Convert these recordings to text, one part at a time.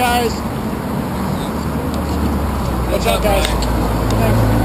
Guys. What's up, guys? Thanks.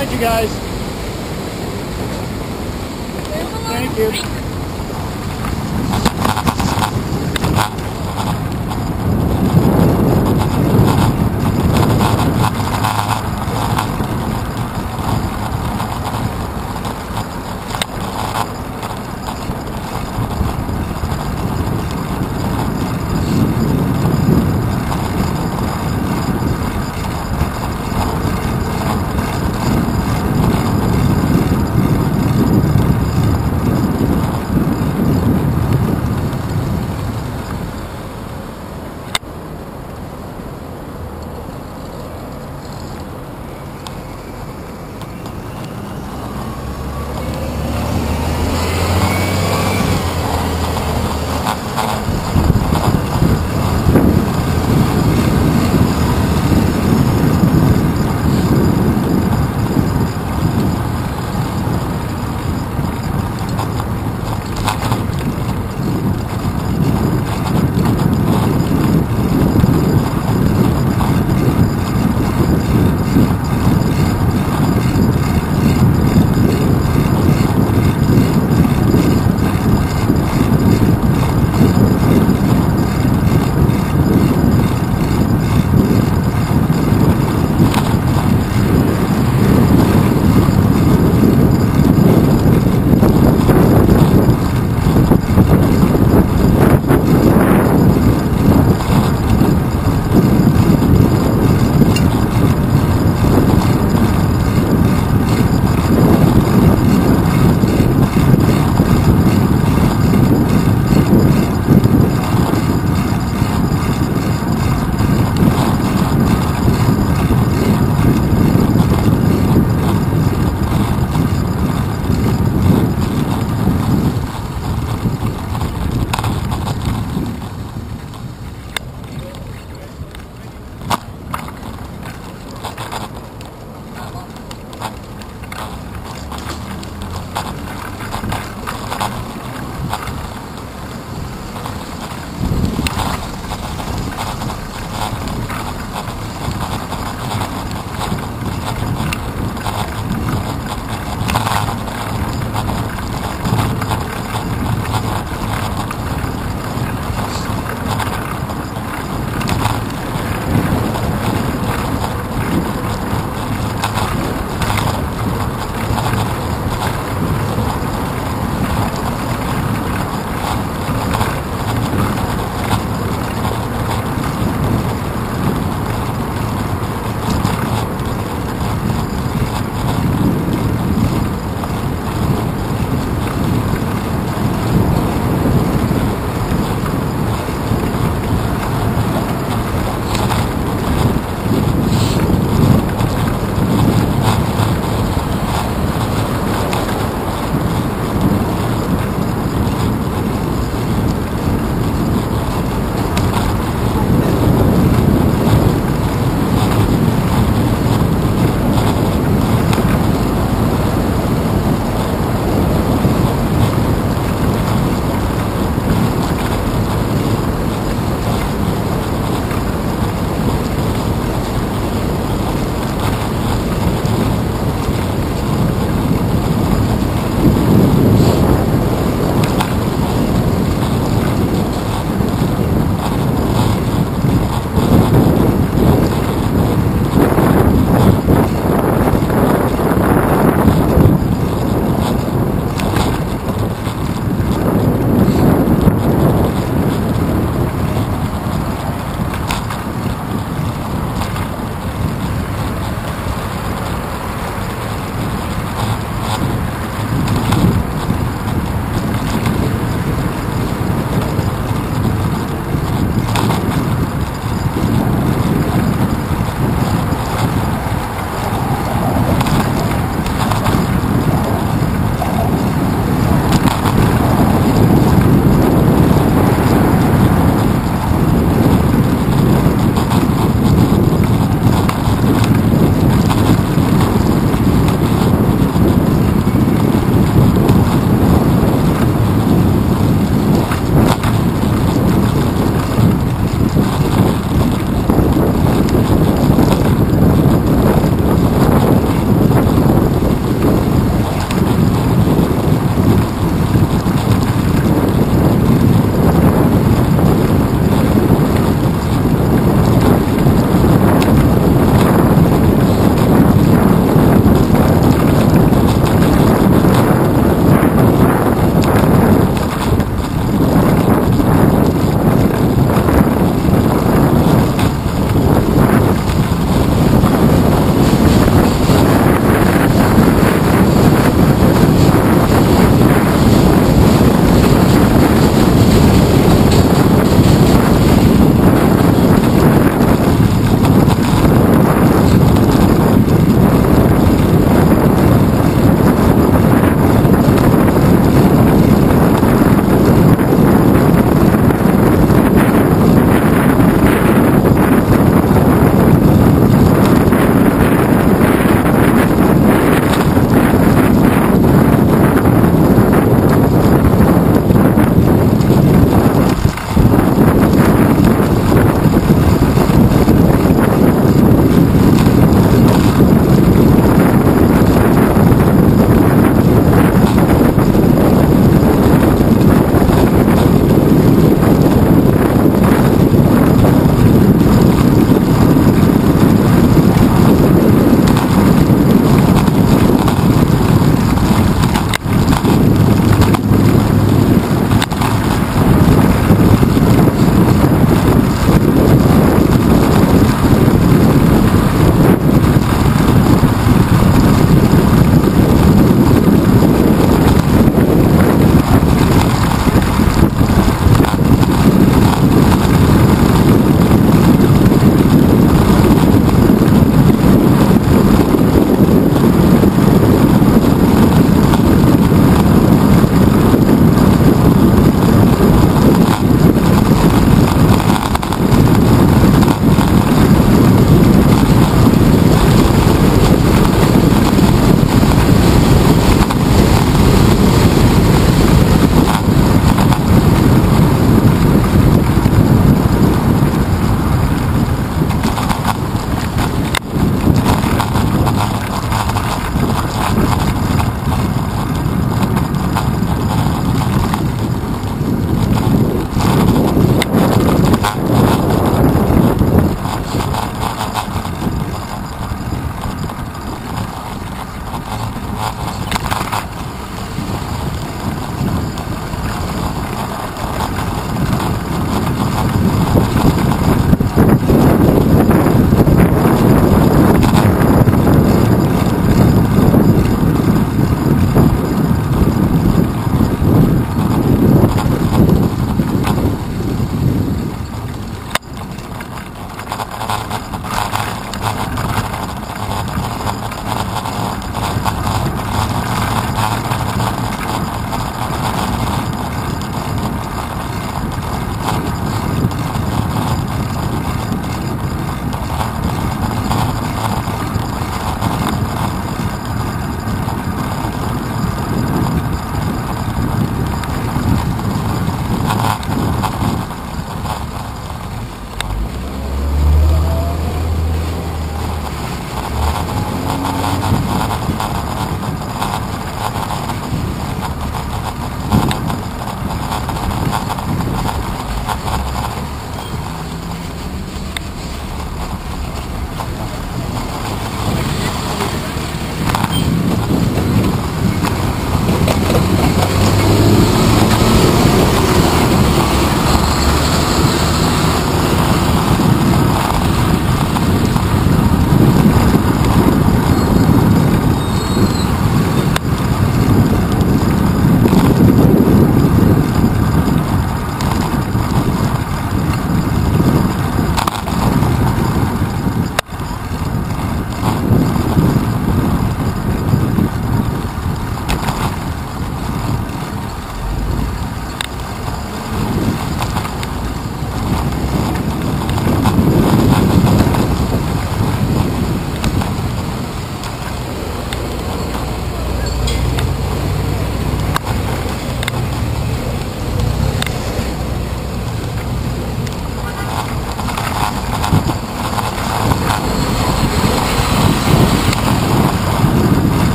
Behind you guys. Thank you.